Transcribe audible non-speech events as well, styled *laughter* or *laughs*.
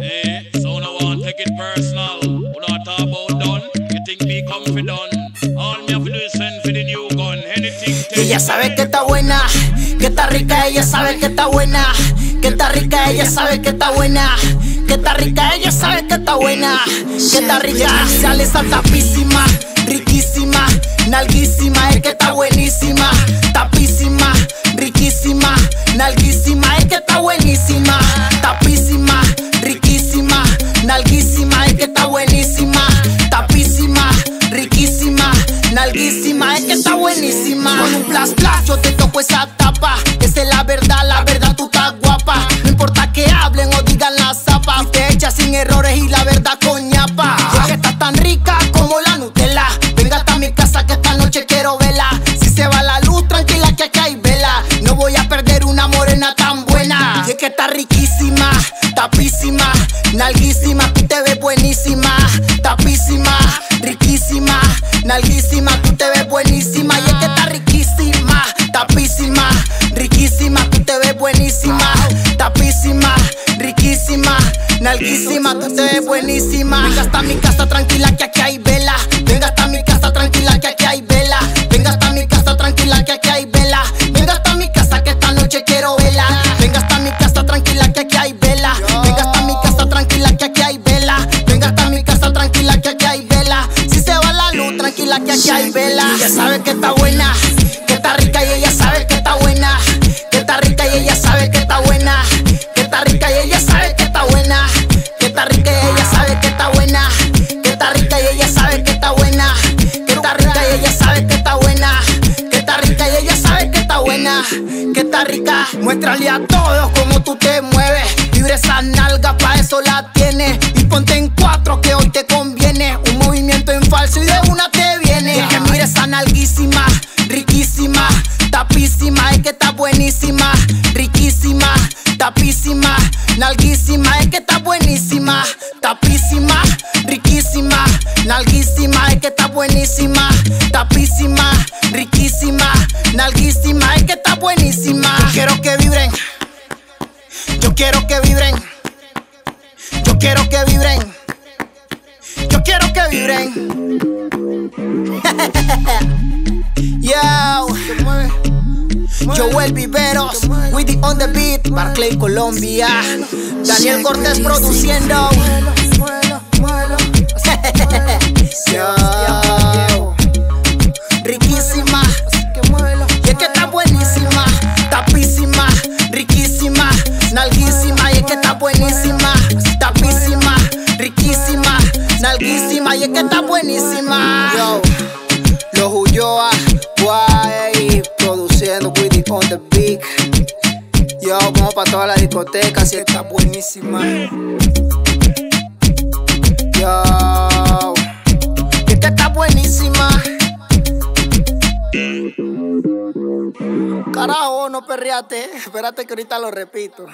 Eh, so no one take it personal. We not talk about done. You think me come for done? All me have to do is send for the new gun. Anything Ella sabe que está buena, que está rica, ella sabe que está buena, que está rica, ella sabe que está buena, que está rica, ella sabe que está buena, que está rica, sale esa tapísima, nalguísima, es que está buenísima, tapísima, riquísima, nalguísima, es que está buenísima, tapísima, riquísima, nalguísima, es que está buenísima. Con un plas plas yo te toco esa tapa. Esa es la verdad, la verdad tú estás guapa. No importa que hablen o digan las zapas. Te echas sin errores y la verdad coñapa. Tapísima, nalguísima, tú te ves buenísima, tapísima, riquísima, nalguísima, tú te ves buenísima. Y es que está riquísima, tapísima, riquísima, tú te ves buenísima, tapísima, riquísima, nalguísima, tú te ves buenísima. Venga hasta mi casa tranquila que aquí hay vela. Ella sabe que está buena, que está rica y ella sabe que está buena. Que está rica y ella sabe que está buena. Que está rica y ella sabe que está buena. Que está rica y ella sabe que está buena. Que está rica y ella sabe que está buena. Que está rica y ella sabe que está buena. Que está rica y ella sabe que está buena. Que está rica. Muéstrale a todos cómo tú te mueves. Libre esa nalga, pa' eso la tienes. Y ponte en cuatro que hoy te conviene. Nalguísima, riquísima, tapísima. Es que está buenísima, riquísima, tapísima, nalguísima. Es que está buenísima, tapísima, riquísima, nalguísima. Es que está buenísima, tapísima, riquísima, nalguísima. Es que está buenísima. Yo quiero que vibren. Yo quiero que vibren. Yo quiero que vibren. Quiero que vibren. *laughs* Yo. Joel Viveros, Witty on the beat, Barclay Colombia, Daniel Cortés produciendo. On the. Yo, vamos para toda la discoteca, si está buenísima. Yo, y es que está buenísima. Carajo, no perreate. Espérate que ahorita lo repito.